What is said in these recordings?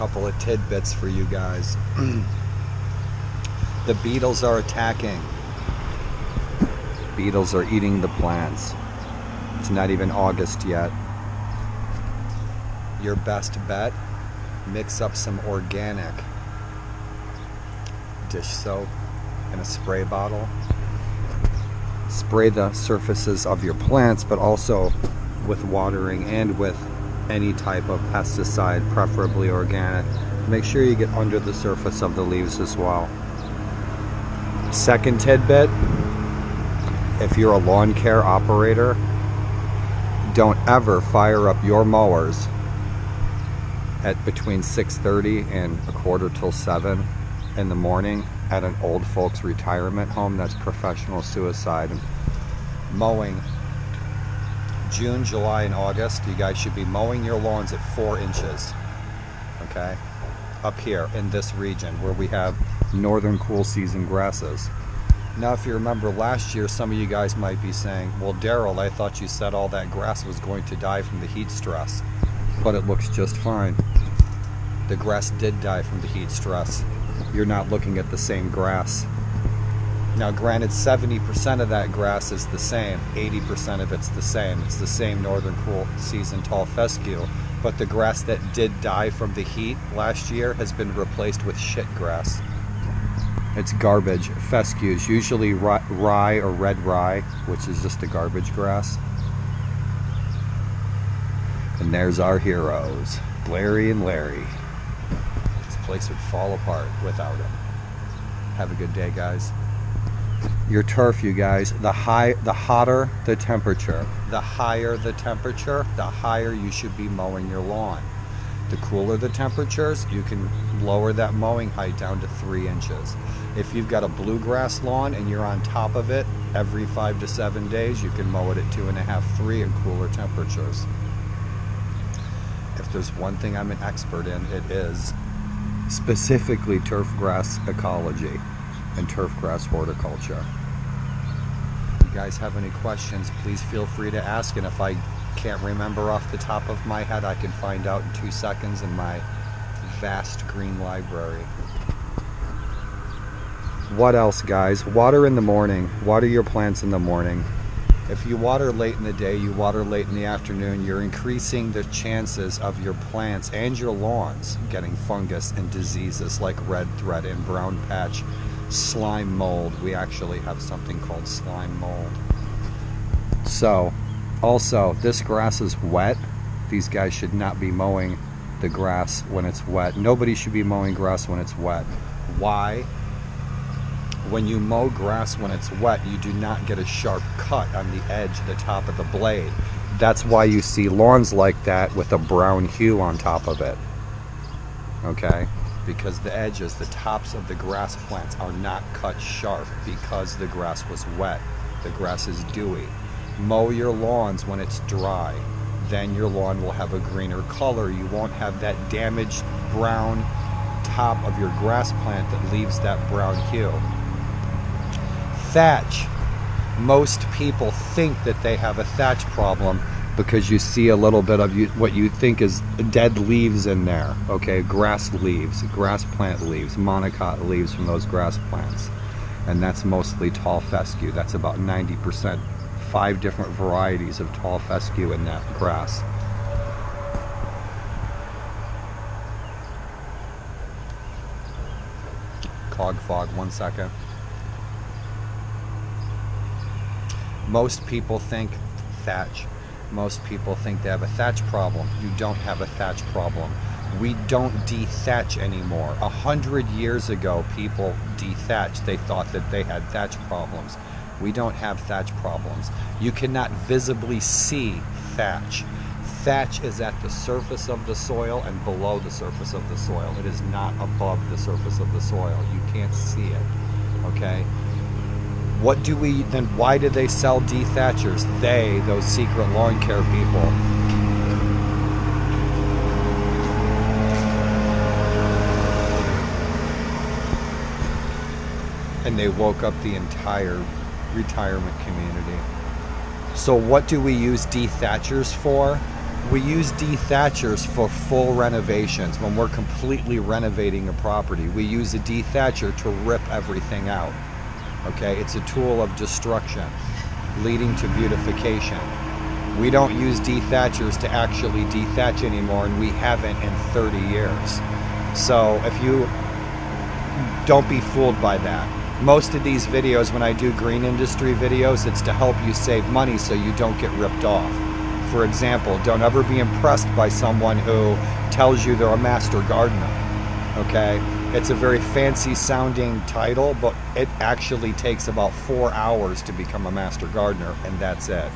Couple of tidbits for you guys. the beetles are attacking. Beetles are eating the plants. It's not even August yet. Your best bet mix up some organic dish soap in a spray bottle. Spray the surfaces of your plants, but also with watering and with any type of pesticide, preferably organic. Make sure you get under the surface of the leaves as well. Second tidbit if you're a lawn care operator, don't ever fire up your mowers at between 6.30 and a quarter till 7 in the morning at an old folks retirement home that's professional suicide mowing june july and august you guys should be mowing your lawns at four inches okay up here in this region where we have northern cool season grasses now if you remember last year some of you guys might be saying well daryl i thought you said all that grass was going to die from the heat stress but it looks just fine the grass did die from the heat stress. You're not looking at the same grass. Now, granted, 70% of that grass is the same, 80% of it's the same. It's the same northern cool season tall fescue, but the grass that did die from the heat last year has been replaced with shit grass. It's garbage. Fescues, usually rye or red rye, which is just a garbage grass. And there's our heroes, Larry and Larry This place would fall apart without him. Have a good day, guys. Your turf, you guys, the high the hotter the temperature, the higher the temperature, the higher you should be mowing your lawn. The cooler the temperatures, you can lower that mowing height down to three inches. If you've got a bluegrass lawn and you're on top of it every five to seven days, you can mow it at two and a half, three in cooler temperatures. If there's one thing I'm an expert in, it is specifically turf grass ecology and turf grass horticulture. If you guys have any questions, please feel free to ask. And if I can't remember off the top of my head, I can find out in two seconds in my vast green library. What else, guys? Water in the morning. Water your plants in the morning. If you water late in the day, you water late in the afternoon, you're increasing the chances of your plants and your lawns getting fungus and diseases like red thread and brown patch, slime mold. We actually have something called slime mold. So, also, this grass is wet. These guys should not be mowing the grass when it's wet. Nobody should be mowing grass when it's wet. Why? when you mow grass when it's wet, you do not get a sharp cut on the edge, the top of the blade. That's why you see lawns like that with a brown hue on top of it. Okay? Because the edges, the tops of the grass plants are not cut sharp because the grass was wet. The grass is dewy. Mow your lawns when it's dry. Then your lawn will have a greener color. You won't have that damaged brown top of your grass plant that leaves that brown hue thatch. Most people think that they have a thatch problem because you see a little bit of you, what you think is dead leaves in there. Okay, grass leaves, grass plant leaves, monocot leaves from those grass plants. And that's mostly tall fescue. That's about 90%. Five different varieties of tall fescue in that grass. Cog fog, one second. Most people think thatch. Most people think they have a thatch problem. You don't have a thatch problem. We don't dethatch anymore. A hundred years ago, people dethatched. They thought that they had thatch problems. We don't have thatch problems. You cannot visibly see thatch. Thatch is at the surface of the soil and below the surface of the soil. It is not above the surface of the soil. You can't see it. Okay? What do we then? Why do they sell dethatchers? They, those secret lawn care people. And they woke up the entire retirement community. So, what do we use dethatchers for? We use D. Thatchers for full renovations. When we're completely renovating a property, we use a dethatcher to rip everything out. Okay, it's a tool of destruction leading to beautification. We don't use dethatchers to actually dethatch anymore, and we haven't in 30 years. So if you don't be fooled by that. Most of these videos, when I do green industry videos, it's to help you save money so you don't get ripped off. For example, don't ever be impressed by someone who tells you they're a master gardener. Okay? It's a very fancy sounding title, but it actually takes about four hours to become a master gardener, and that's it.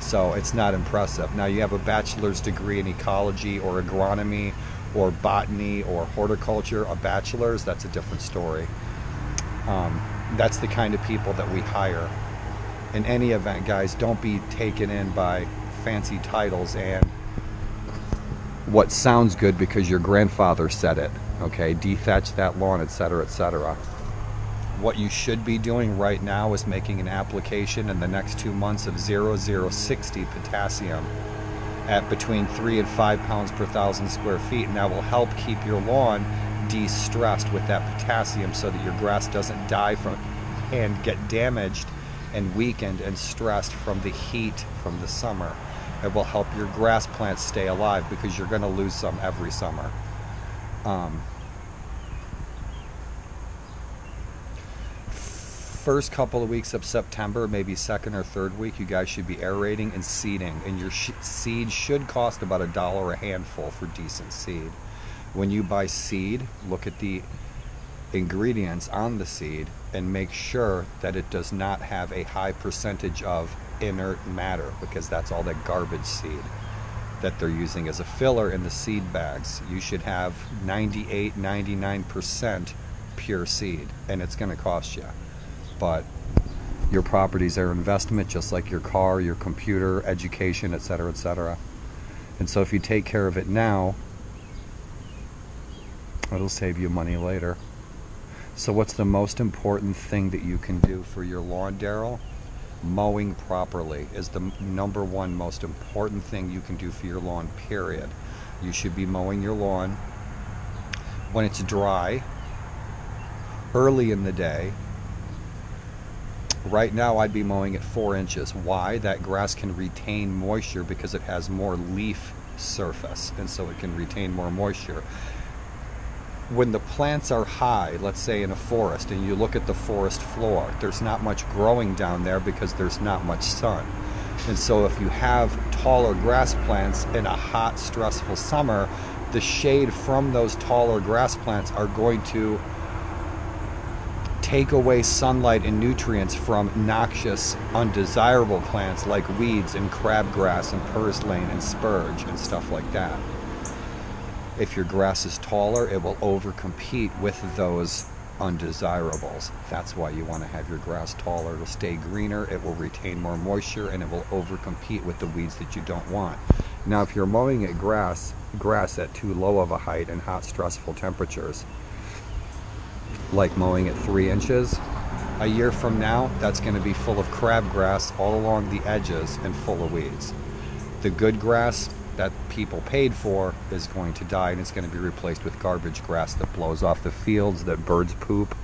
So it's not impressive. Now, you have a bachelor's degree in ecology or agronomy or botany or horticulture, a bachelor's, that's a different story. Um, that's the kind of people that we hire. In any event, guys, don't be taken in by fancy titles and what sounds good because your grandfather said it. Okay, dethatch that lawn, etc., etc. What you should be doing right now is making an application in the next two months of 0060 potassium at between three and five pounds per thousand square feet, and that will help keep your lawn de-stressed with that potassium so that your grass doesn't die from and get damaged and weakened and stressed from the heat from the summer. It will help your grass plants stay alive because you're going to lose some every summer. Um, first couple of weeks of September, maybe second or third week, you guys should be aerating and seeding. And your sh- seed should cost about a dollar a handful for decent seed. When you buy seed, look at the ingredients on the seed and make sure that it does not have a high percentage of inert matter because that's all that garbage seed that they're using as a filler in the seed bags. You should have 98, 99% pure seed and it's going to cost you but your properties are investment just like your car, your computer, education, etc., etc. And so if you take care of it now, it'll save you money later. So what's the most important thing that you can do for your lawn, Daryl? Mowing properly is the number one most important thing you can do for your lawn, period. You should be mowing your lawn when it's dry, early in the day, Right now I'd be mowing at four inches. Why? That grass can retain moisture because it has more leaf surface and so it can retain more moisture. When the plants are high, let's say in a forest, and you look at the forest floor, there's not much growing down there because there's not much sun. And so if you have taller grass plants in a hot, stressful summer, the shade from those taller grass plants are going to take away sunlight and nutrients from noxious, undesirable plants like weeds and crabgrass and purslane and spurge and stuff like that. If your grass is taller, it will overcompete with those undesirables. That's why you want to have your grass taller. It'll stay greener, it will retain more moisture, and it will overcompete with the weeds that you don't want. Now, if you're mowing at grass, grass at too low of a height in hot, stressful temperatures, like mowing at three inches. A year from now, that's going to be full of crabgrass all along the edges and full of weeds. The good grass that people paid for is going to die and it's going to be replaced with garbage grass that blows off the fields, that birds poop,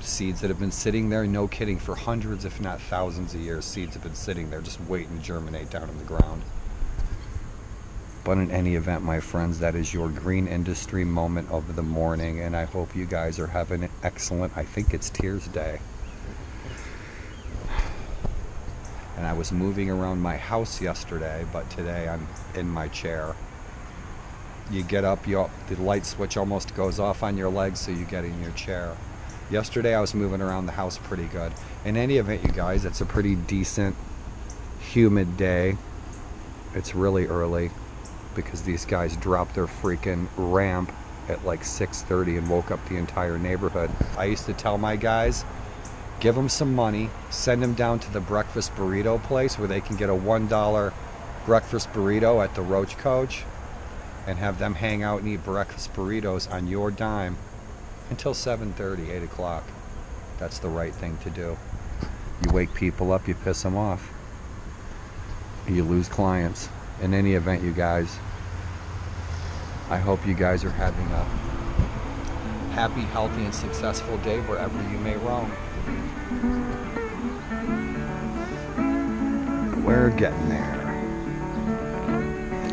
seeds that have been sitting there, no kidding, for hundreds, if not thousands of years. Seeds have been sitting there just waiting to germinate down in the ground. But in any event, my friends, that is your green industry moment of the morning, and I hope you guys are having an excellent, I think it's Tears Day. And I was moving around my house yesterday, but today I'm in my chair. You get up, you, the light switch almost goes off on your legs, so you get in your chair. Yesterday I was moving around the house pretty good. In any event, you guys, it's a pretty decent, humid day. It's really early because these guys dropped their freaking ramp at like 6.30 and woke up the entire neighborhood. I used to tell my guys, give them some money, send them down to the breakfast burrito place where they can get a $1 breakfast burrito at the Roach Coach and have them hang out and eat breakfast burritos on your dime until 7.30, 8 o'clock. That's the right thing to do. You wake people up, you piss them off. You lose clients. In any event, you guys, I hope you guys are having a happy, healthy, and successful day wherever you may roam. We're getting there.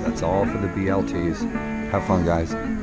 That's all for the BLTs. Have fun, guys.